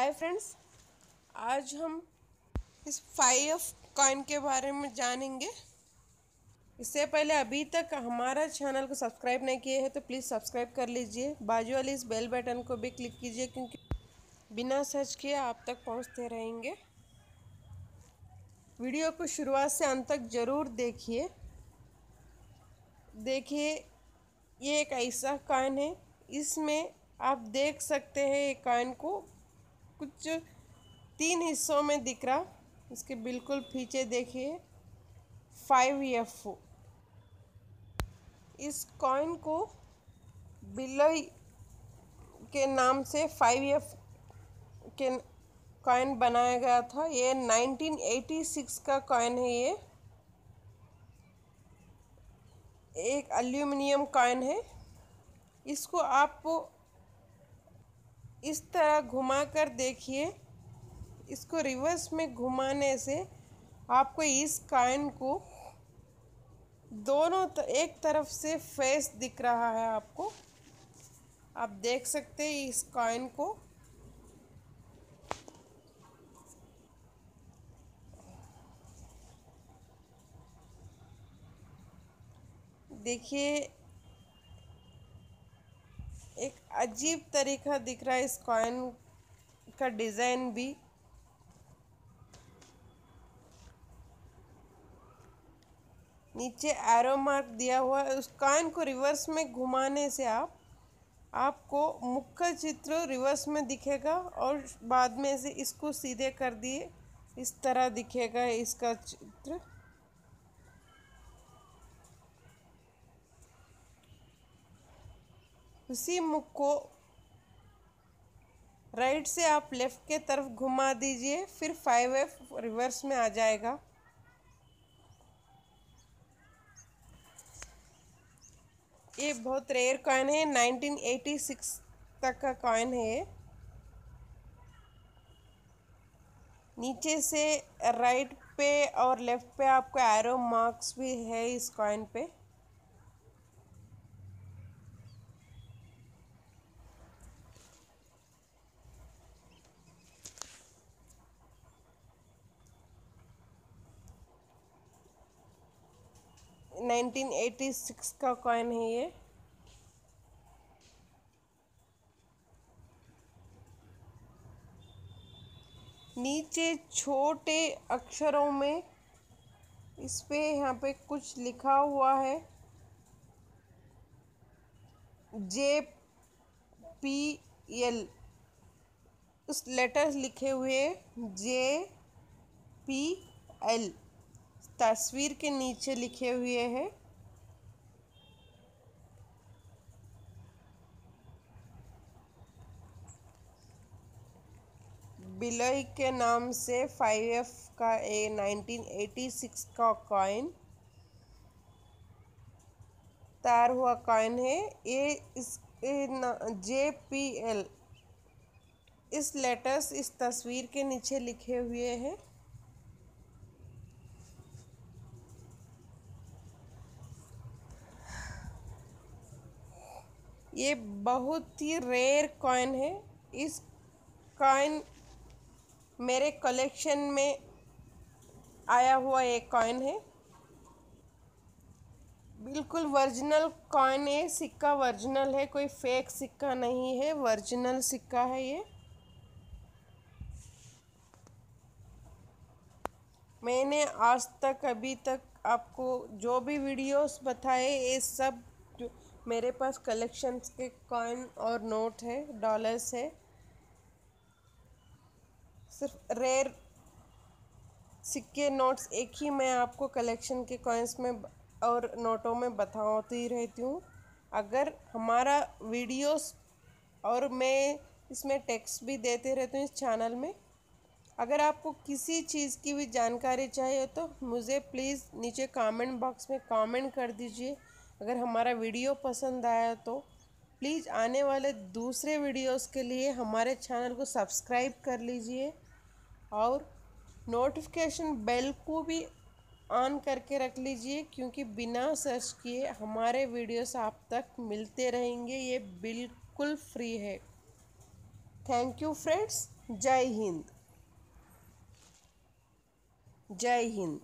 Hi friends आज हम इस फाइव कॉइन के बारे में जानेंगे। इससे पहले अभी तक हमारा चैनल को सब्सक्राइब नहीं किए हैं तो प्लीज़ सब्सक्राइब कर लीजिए। बाजू वाली इस बेल बटन को भी क्लिक कीजिए, क्योंकि बिना सर्च किए आप तक पहुँचते रहेंगे। वीडियो को शुरुआत से अंत तक ज़रूर देखिए। देखिए, ये एक ऐसा कॉइन है। इसमें आप देख सकते हैं ये कॉइन को कुछ तीन हिस्सों में दिख रहा। इसके बिल्कुल पीछे देखिए फाइव एफ़ इस कॉइन को बिलई के नाम से फाइव एफ़ के कॉइन बनाया गया था। ये 1986 का कॉइन है ये। एक एल्यूमिनियम कॉइन है। इसको आप इस तरह घुमा कर देखिए इसको रिवर्स में घुमाने से आपको इस कॉइन को दोनों त, एक तरफ़ से फेस दिख रहा है आपको। आप देख सकते हैं इस कॉइन को। देखिए एक अजीब तरीका दिख रहा है इस कॉइन का डिज़ाइन भी। नीचे एरो मार्क दिया हुआ है। उस कॉइन को रिवर्स में घुमाने से आप, आपको मुख्य चित्र रिवर्स में दिखेगा और बाद में से इसको सीधे कर दिए। इस तरह दिखेगा इसका चित्र। उसी मुख को राइट से आप लेफ़्ट के तरफ़ घुमा दीजिए, फिर फाइव एफ़ रिवर्स में आ जाएगा। ये बहुत रेयर कॉइन है 1986 तक का कॉइन है नीचे से राइट पे और लेफ़्ट पे आपको एरो मार्क्स भी है इस कॉइन पे। नाइनटीन एटी सिक्स का कॉइन है ये। नीचे छोटे अक्षरों में इस पे यहाँ पे कुछ लिखा हुआ है। J P L. उस लेटर्स लिखे हुए जे पी एल। तस्वीर के नीचे लिखे हुए हैं। बिलई के नाम से फाइव एफ़ का ए 1986 का कॉइन तैयार हुआ कॉइन है। ये इस जे पी एल। इस लेटर्स इस तस्वीर के नीचे लिखे हुए हैं। ये बहुत ही रेयर कॉइन है। इस कॉइन मेरे कलेक्शन में आया हुआ एक कॉइन है। बिल्कुल वर्जिनल कॉइन है। सिक्का वर्जिनल है। कोई फेक सिक्का नहीं है। वर्जिनल सिक्का है ये। मैंने आज तक, अभी तक आपको जो भी वीडियोस बताए, ये सब मेरे पास कलेक्शंस के कॉइन और नोट है डॉलर्स है। सिर्फ़ रेयर सिक्के नोट्स एक ही मैं आपको कलेक्शन के कॉइन्स में और नोटों में बताती रहती हूँ। अगर हमारा वीडियोस और मैं इसमें टेक्स्ट भी देते रहती हूँ इस चैनल में, अगर आपको किसी चीज़ की भी जानकारी चाहिए तो मुझे प्लीज़ नीचे कमेंट बॉक्स में कमेंट कर दीजिए। अगर हमारा वीडियो पसंद आया तो प्लीज़ आने वाले दूसरे वीडियोस के लिए हमारे चैनल को सब्सक्राइब कर लीजिए और नोटिफिकेशन बेल को भी ऑन करके रख लीजिए क्योंकि बिना सर्च किए हमारे वीडियोस आप तक मिलते रहेंगे। ये बिल्कुल फ्री है। थैंक यू फ्रेंड्स जय हिंद। जय हिंद।